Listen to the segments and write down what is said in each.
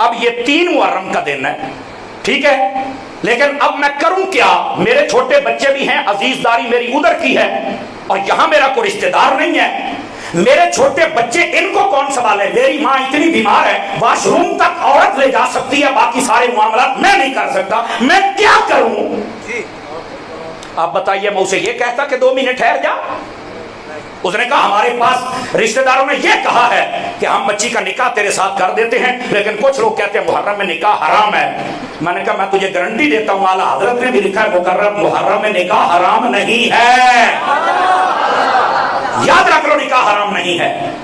अब ये तीन मुहर्रम का दिन है ठीक है? लेकिन अब मैं करूँ क्या? मेरे छोटे बच्चे भी हैं अजीजदारी मेरी उधर की है और यहाँ मेरा कोई रिश्तेदार नहीं है। मेरे छोटे बच्चे इनको कौन संभाले? मेरी माँ इतनी बीमार है वॉशरूम तक औरत ले जा सकती है बाकी सारे मामला मैं नहीं कर सकता। मैं क्या करूँ? आप बताइए मैं उसे ये कहता कि दो मिनट ठहर जा। उसने कहा, हमारे पास रिश्तेदारों ने यह कहा है कि हम बच्ची का निकाह तेरे साथ कर देते हैं, लेकिन कुछ लोग कहते हैं, मुहर्रम में निकाह हराम है। मैंने कहा, मैं तुझे गारंटी देता हूँ आला हज़रत ने भी लिखा है मुकर्रम मुहर्रम में निकाह हराम नहीं है। याद रख लो, निकाह हराम नहीं है।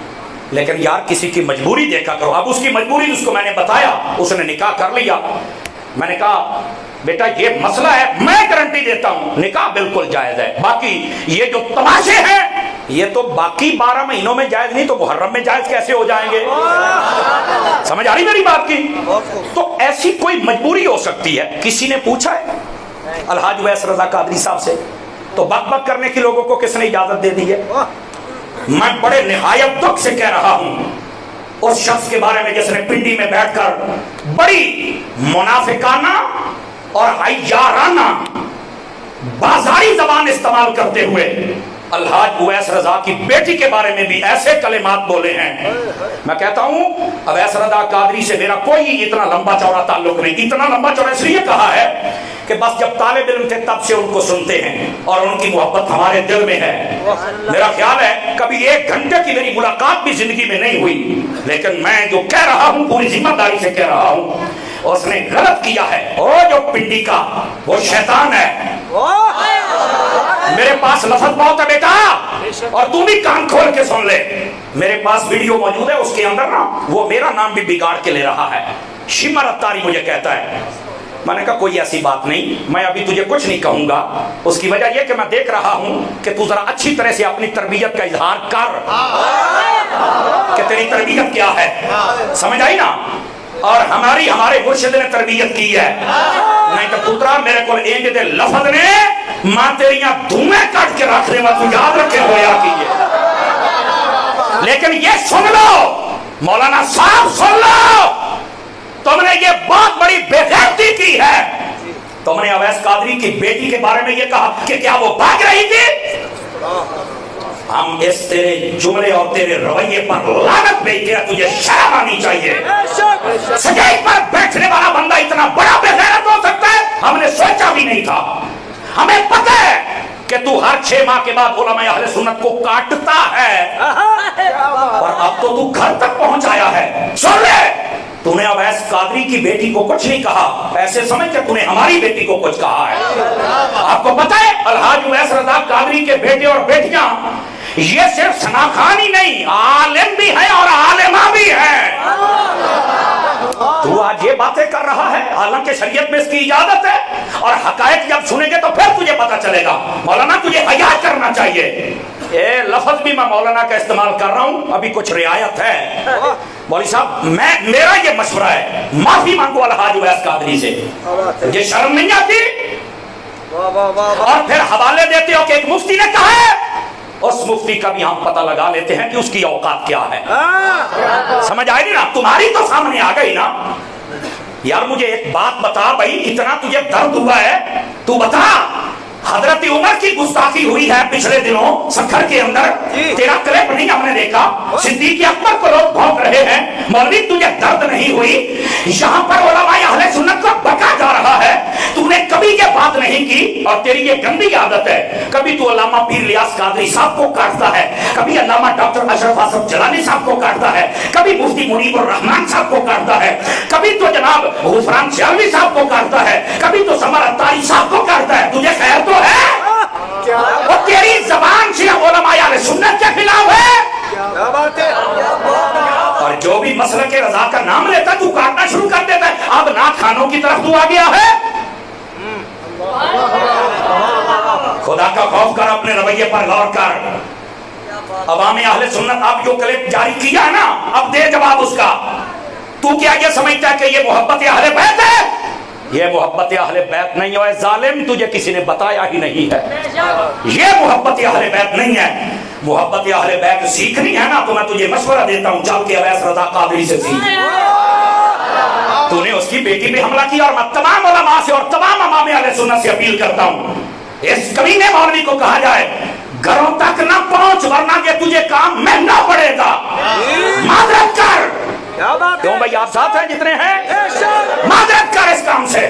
लेकिन यार, किसी की मजबूरी देखा करो। अब उसकी मजबूरी उसको मैंने बताया, उसने निकाह कर लिया। मैंने कहा, बेटा, ये मसला है, मैं गारंटी देता हूँ, निकाह बिल्कुल जायज़ है। बाकी ये जो तमाशे हैं ये तो बाकी बारह महीनों में जायज़ नहीं तो मुहर्रम में जायज़ कैसे हो जाएँगे? समझ आ रही मेरी बात की? तो ऐसी कोई मजबूरी हो सकती है? किसी ने पूछा है? अलहाज वैस रजा कादरी साहब से। तो बक बक करने की लोगों को किसने इजाज़त दे दी है? मैं बड़े निहायत दुख से कह रहा हूँ, उस शख्स के बारे में जिसने पिंडी में बैठकर बड़ी मुनाफिकाना और हयाराना बाजारी जबान इस्तेमाल करते हुए अलहाज उवैस रजा की बेटी के बारे में भी ऐसे कलेमात बोले हैं। मैं कहता हूँ अवैस रजा कादरी से मेरा कोई इतना लंबा चौड़ा ताल्लुक नहीं। इतना लंबा चौड़ा इसलिए कहा है कि बस जब ताले इल्म थे तब से उनको सुनते हैं और उनकी मोहब्बत हमारे दिल में है। मेरा ख्याल है, कभी एक घंटे की मेरी मुलाकात भी ज़िंदगी में नहीं हुई। लेकिन मैं जो कह रहा हूँ, पूरी ज़िम्मेदारी से कह रहा हूँ उसने गलत किया है। और जो पिंडी का, वो शैतान है। मेरे पास लफज बहुत है बेटा। और तू भी कान खोल के सुन ले। मेरे पास वीडियो मौजूद है, उसके अंदर ना, वो मेरा नाम भी बिगाड़ के ले रहा है। शिमर अत्तारी मुझे कहता है। मैंने कहा, कोई ऐसी बात नहीं, मैं अभी तुझे कुछ नहीं कहूँगा। उसकी वजह यह कि मैं देख रहा हूँ कि तू जरा अच्छी तरह से अपनी तरबियत का इजहार कर। कि तेरी तरबियत क्या है? समझ आई ना? और हमारी, हमारे मुर्शिद ने तरबियत की है। नहीं तो पुत्रा, मेरे को इंज दे लफज ने। माँ तेरिया धुएँ काट के रख दे तू याद रखे होया की है लेकिन ये सुन लो, मौलाना साहब सुन लो। तुमने ये बहुत बड़ी बेगैरती की है। तुमने अवैस कादरी की बेटी के बारे में ये कहा कि क्या वो भाग रही थी? हम इस तेरे जुमले और तेरे रवैये पर लानत भेजते हैं तुझे शर्म आनी चाहिए। सजाई पर बैठने वाला बंदा इतना बड़ा बेगैरत हो सकता है, हमने सोचा भी नहीं था। हमें पता है कि तू हर छह माह के बाद बोला, मैं अहले सुन्नत को काटता है। और अब तो तू घर तक पहुँच आया है। सुन ले, तूने अवैस कादरी की बेटी को कुछ नहीं कहा। ऐसे समझ के तूने हमारी बेटी को कुछ कहा है। आपको पता है, अलहाज उवैस रजा कादरी के बेटे और बेटियाँ ये सिर्फ़ सनाखान ही नहीं आलिम भी है और आलिमा भी है। तू आज ये बातें कर रहा है हालाँकि शरीयत में इसकी इजाज़त है और हकायत जब सुनेंगे तो फिर तुझे पता चलेगा। मौलाना तुझे हया करना चाहिए। ए लफज भी मैं मौलाना का इस्तेमाल कर रहा हूँ अभी कुछ रियायत है। मौली साहब मैं मेरा ये मशवरा है माफ़ी मांगो अलहाज वैस कादरी से। ये शर्म नहीं आती? और फिर हवाले देते हो कि एक मुफ्ती ने कहा है उस मुफ्ती का भी हम पता लगा लेते हैं कि उसकी औकात क्या है। समझ आएगी ना? तुम्हारी तो सामने आ गई ना। यार मुझे एक बात बता भाई इतना तुझे दर्द हुआ है तू बता। हज़रत उमर की गुस्ताखी हुई है पिछले दिनों सखर के अंदर। तेरा क्लिप नहीं हमने देखा। सिद्दीक अकबर को लोग भौंक रहे हैं। मौलवी तुझे दर्द नहीं हुई? यहाँ पर अहले सुन्नत को बका जा रहा है तूने कभी ये बात नहीं की? और तेरी ये गंदी आदत है। कभी तू अलामा पीर लियास कादरी साहब को काटता है। कभी अलामा डॉक्टर अशरफ आसफ जलानी साहब को काटता है। कभी मुफ्ती मुनीब रहमान साहब को काटता है। कभी तो जनाब हुफरान सियालवी साहब को काटता है। कभी तो समर अत्तारी साहब को काटता है तुझे खैर तो है वो तेरी जबान से सुन्नत के खिलाफ है और जो भी मसल के रजा का नाम लेता तू काटना शुरू कर देता है। अब ना खानों की तरफ़ तू आ गया है। खुदा का खौफ कर, अपने रवैये पर गौर कर। अवाम अहले सुन्नत, आप जो क्लिप जारी किया ना, अब दे जवाब उसका। तू क्या ये समझता है कि ये मोहब्बत अहले बैत है? ये मोहब्बत अहले बैत नहीं है। जालिम तुझे किसी ने बताया ही नहीं है। ये मोहब्बत अहले बैत नहीं है। मोहब्बत अहले बैत सीखनी है ना तो मैं तुझे मशवरा देता हूँ चल के अवैस रजा कादरी से सीख। तूने उसकी बेटी पे हमला किया और मैं तमाम उलमा से और तमाम अमाम सुन्नत से अपील करता हूँ इस कमीने मौलवी को कहा जाए घरों तक ना पहुँच वरना के तुझे काम महँगा पड़ेगा। मादरत कर। क्यों भाई आप साथ हैं जितने हैं? मादरत कर इस काम से।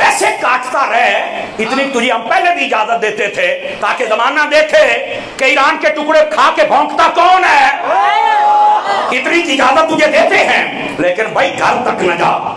वैसे काटता रहे, इतनी तुझे हम पहले भी इजाज़त देते थे, ताकि जमाना देखे कि ईरान के टुकड़े खा के भोंकता कौन है? इतनी इजाज़त तुझे देते हैं, लेकिन भाई घर तक न जा।